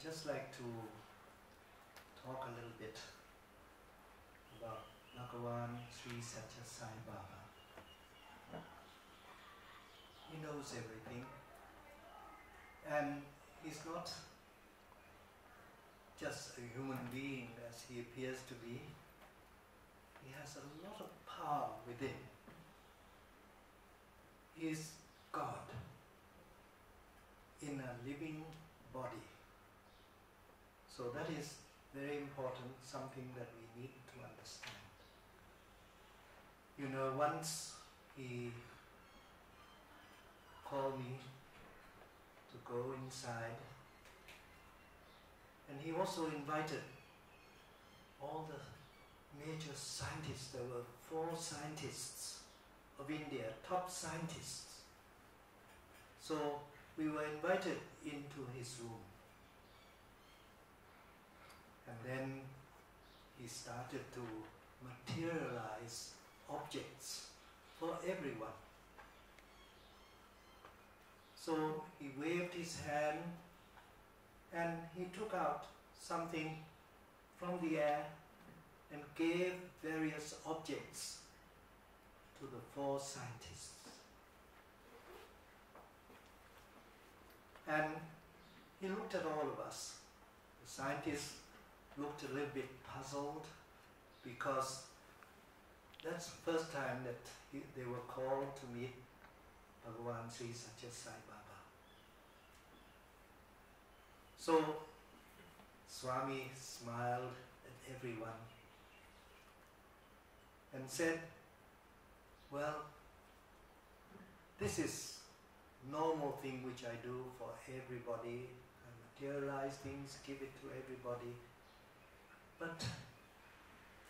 I'd just like to talk a little bit about Bhagavan Sri Sathya Sai Baba. He knows everything, and he's not just a human being as he appears to be. He has a lot of power within. He is God in a living body. So that is very important, something that we need to understand. You know, once he called me to go inside, and he also invited all the major scientists. There were four scientists of India, top scientists. So we were invited into his room. And then he started to materialize objects for everyone. So he waved his hand and he took out something from the air and gave various objects to the four scientists. And he looked at all of us. The scientists looked a little bit puzzled because that's the first time that he, they were called to meet Bhagavan Sri Sathya Sai Baba. So Swami smiled at everyone and said, Well, this is normal thing which I do for everybody. I materialize things, give it to everybody. But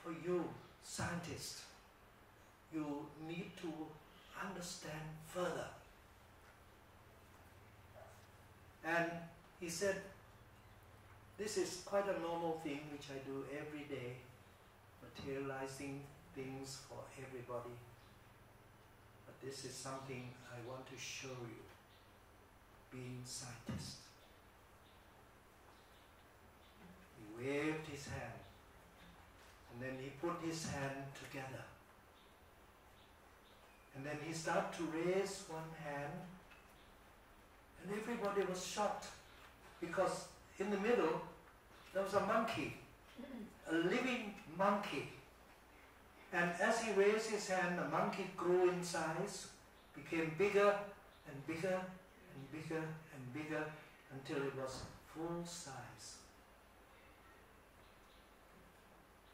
for you, scientists, you need to understand further. And he said, this is quite a normal thing which I do every day, materializing things for everybody. But this is something I want to show you, being scientist. He waved his hand, and then he put his hand together. And then he started to raise one hand, and everybody was shocked because in the middle there was a monkey, a living monkey. And as he raised his hand, the monkey grew in size, became bigger and bigger and bigger and bigger until it was full size.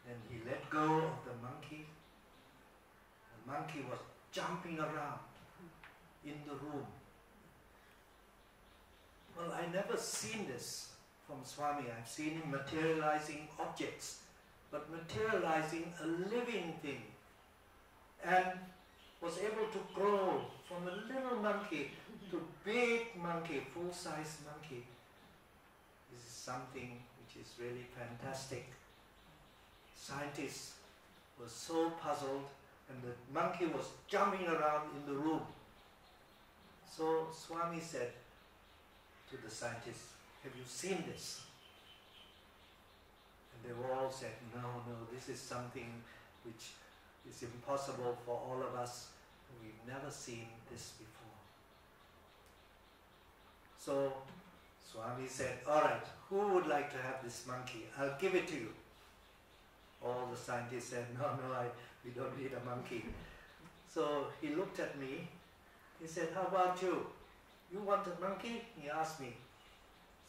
Then he let go of the monkey. The monkey was jumping around in the room. Well, I never seen this from Swami. I've seen him materializing objects, but materializing a living thing. And was able to grow from a little monkey to big monkey, full-size monkey. This is something which is really fantastic. Scientists were so puzzled and the monkey was jumping around in the room. So Swami said to the scientists, have you seen this? And they all said, no, no, this is something which is impossible for all of us. We've never seen this before. So Swami said, all right, who would like to have this monkey? I'll give it to you. All the scientists said, no, no, I, we don't need a monkey. So he looked at me. He said, how about you? You want a monkey? He asked me.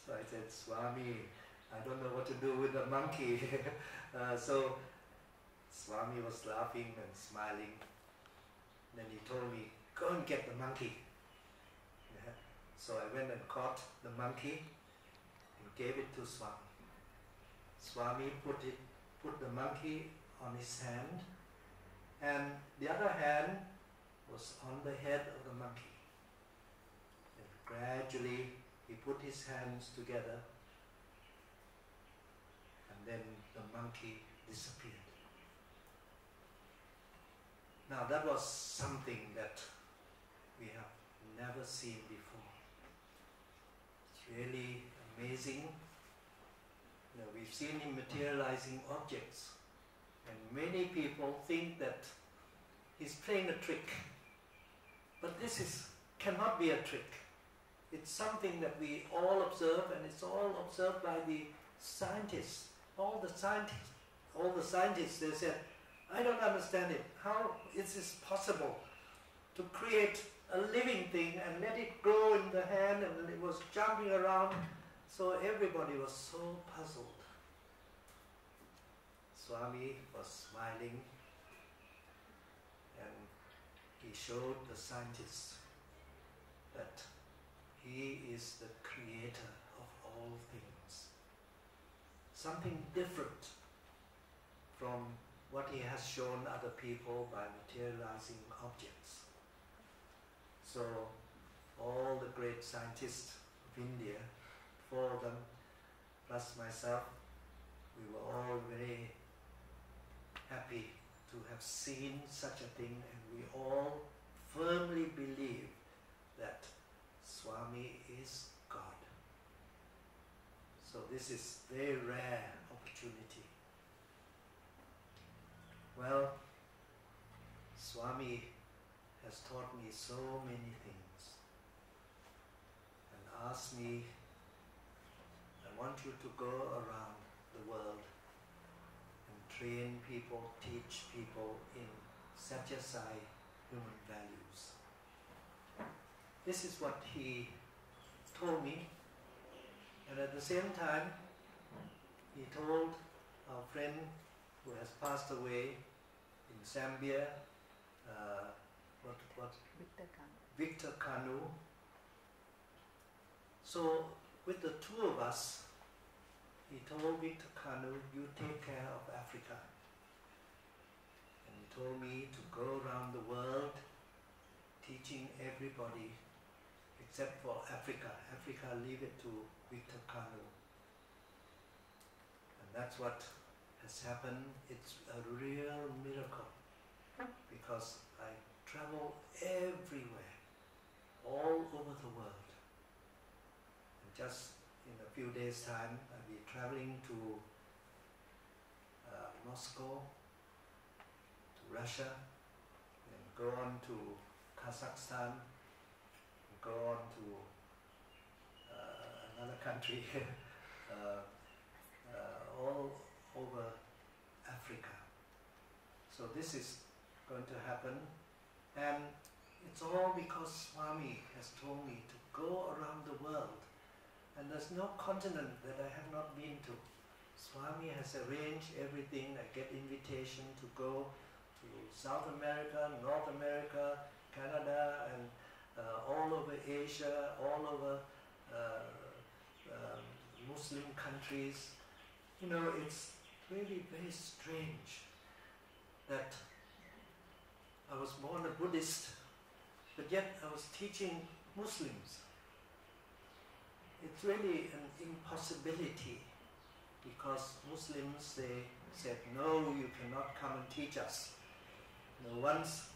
So I said, Swami, I don't know what to do with a monkey. uh, so Swami was laughing and smiling. Then he told me, go and get the monkey. Yeah. So I went and caught the monkey and gave it to Swami. Swami put it, put the monkey on his hand, and the other hand was on the head of the monkey. And gradually he put his hands together, and then the monkey disappeared. Now that was something that we have never seen before. It's really amazing we've seen him materializing objects, and many people think that he's playing a trick. But this is cannot be a trick. It's something that we all observe, and it's all observed by the scientists. All the scientists, all the scientists, they said, I don't understand it. How is this possible to create a living thing and let it grow in the hand and it was jumping around? So everybody was so puzzled. Swami was smiling and he showed the scientists that he is the creator of all things. Something different from what he has shown other people by materializing objects. So all the great scientists of India, four of them, plus myself, we were all very happy to have seen such a thing and we all firmly believe that Swami is God. So this is very rare opportunity. Well, Swami has taught me so many things and asked me, I want you to go around the world train people, teach people in Sathya Sai human values. This is what he told me, and at the same time, he told our friend who has passed away in Zambia, uh, what, what? Victor Khan. Victor Kanu. So, with the two of us, he told Victor Kanu, you take care of Africa. And he told me to go around the world teaching everybody except for Africa. Africa, leave it to Victor Kanu. And that's what has happened. It's a real miracle because I travel everywhere, all over the world. And just in a few days' time, I'll be traveling to uh, Moscow, to Russia, and go on to Kazakhstan, go on to uh, another country, uh, uh, all over Africa. So this is going to happen, and it's all because Swami has told me to go around the world, and there's no continent that I have not been to. Swami has arranged everything. I get invitation to go to South America, North America, Canada, and uh, all over Asia, all over uh, um, Muslim countries. You know, it's really very strange that I was born a Buddhist, but yet I was teaching Muslims. It's really an impossibility because Muslims they said no, you cannot come and teach us. You know, once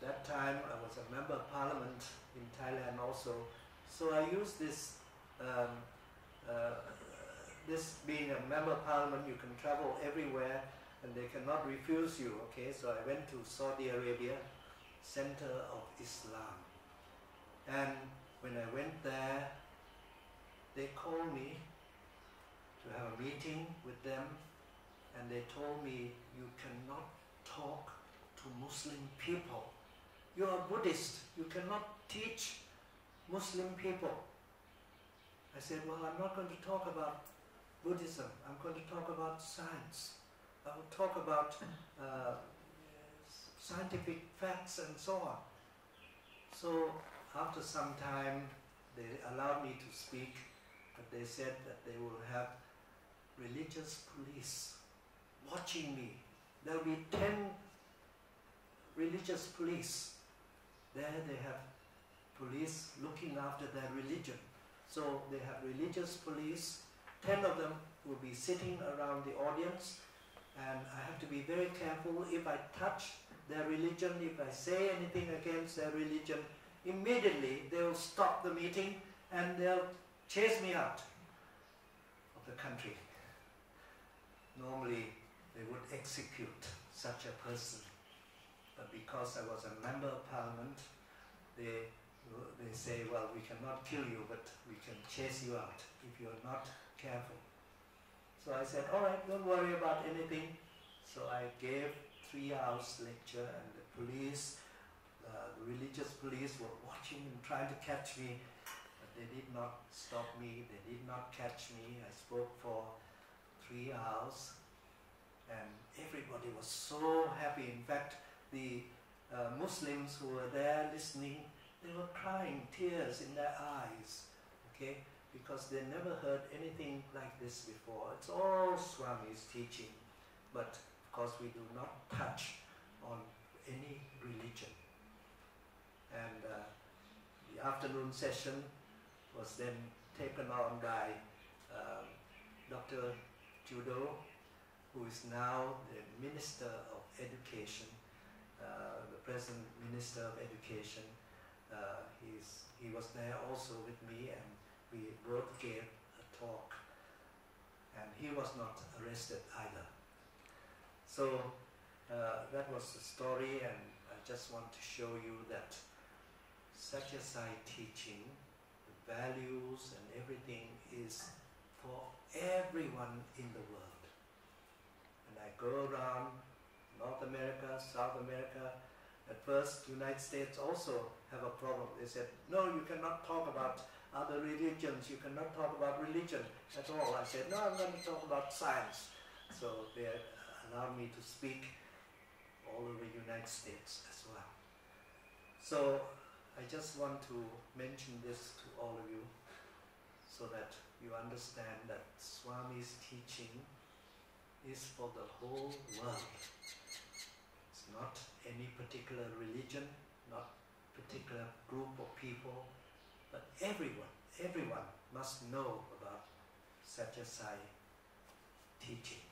that time I was a member of parliament in Thailand also, so I used this. Um, uh, this being a member of parliament, you can travel everywhere and they cannot refuse you. Okay, so I went to Saudi Arabia, center of Islam, and when I went there, they called me to have meeting with them, and they told me you cannot talk to Muslim people. You are Buddhist. You cannot teach Muslim people. I said, well, I'm not going to talk about Buddhism. I'm going to talk about science. I will talk about uh, scientific facts and so on. So after some time, they allowed me to speak, but they said that they will have religious police watching me. There will be 10 religious police. There they have police looking after their religion. So they have religious police, 10 of them will be sitting around the audience and I have to be very careful if I touch their religion, if I say anything against their religion, immediately they'll stop the meeting and they'll chase me out of the country. Normally they would execute such a person. But because I was a member of parliament, they, they say, well, we cannot kill you, but we can chase you out if you're not careful. So I said, all right, don't worry about anything. So I gave three hours lecture and the police, uh, the religious police were watching and trying to catch me, but they did not stop me, they did not catch me. I spoke for three hours and everybody was so happy. In fact, the uh, Muslims who were there listening, they were crying, tears in their eyes, okay, because they never heard anything like this before. It's all Swami's teaching, but of course we do not touch on any religion. And uh, the afternoon session was then taken on by um, Dr. Judo, who is now the Minister of Education, uh, the present Minister of Education. Uh, he's, he was there also with me and we both gave a talk and he was not arrested either. So uh, that was the story and I just want to show you that Sathya Sai teaching, the values and everything is for everyone in the world. And I go around North America, South America. At first, United States also have a problem. They said, no, you cannot talk about other religions. You cannot talk about religion at all. I said, no, I'm going to talk about science. So they allowed me to speak all over the United States as well. So I just want to mention this to all of you so that you understand that Swami's teaching is for the whole world. It's not any particular religion, not particular group of people, but everyone, everyone must know about Sathya Sai teaching.